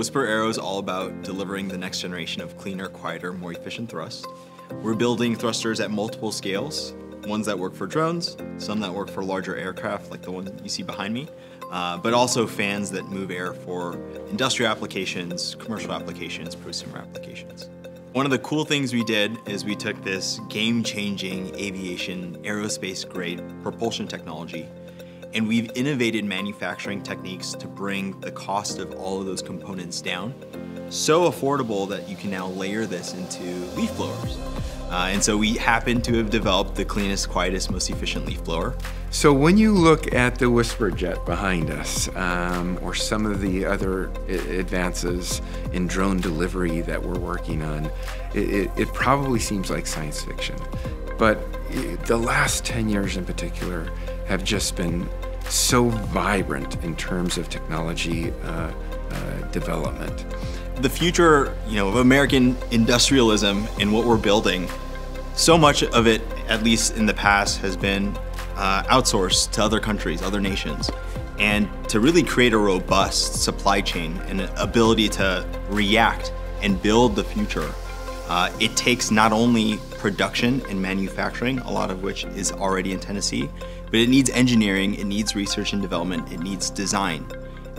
Whisper Aero is all about delivering the next generation of cleaner, quieter, more efficient thrust. We're building thrusters at multiple scales, ones that work for drones, some that work for larger aircraft like the one you see behind me, uh, but also fans that move air for industrial applications, commercial applications, prosumer applications. One of the cool things we did is we took this game-changing aviation aerospace-grade propulsion technology and we've innovated manufacturing techniques to bring the cost of all of those components down so affordable that you can now layer this into leaf blowers. Uh, and so we happen to have developed the cleanest, quietest, most efficient leaf blower. So when you look at the Whisper Jet behind us, um, or some of the other advances in drone delivery that we're working on, it, it, it probably seems like science fiction. But the last 10 years in particular have just been so vibrant in terms of technology uh, uh, development. The future, you know, of American industrialism and what we're building, so much of it, at least in the past, has been uh, outsourced to other countries, other nations. And to really create a robust supply chain and an ability to react and build the future, uh, it takes not only production and manufacturing, a lot of which is already in Tennessee, but it needs engineering, it needs research and development, it needs design.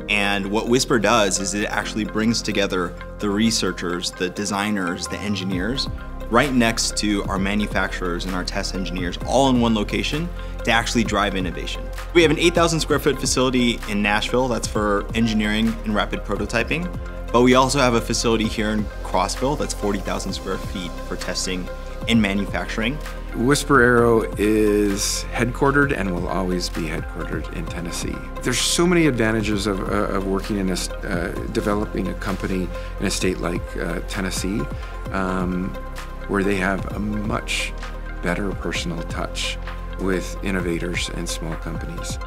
And what Whisper does is it actually brings together the researchers, the designers, the engineers, right next to our manufacturers and our test engineers all in one location to actually drive innovation. We have an 8,000 square foot facility in Nashville that's for engineering and rapid prototyping, but we also have a facility here in Crossville that's 40,000 square feet for testing and manufacturing. Whisper Aero is headquartered and will always be headquartered in Tennessee. There's so many advantages of, uh, of working in a, uh, developing a company in a state like uh, Tennessee, um, where they have a much better personal touch with innovators and small companies.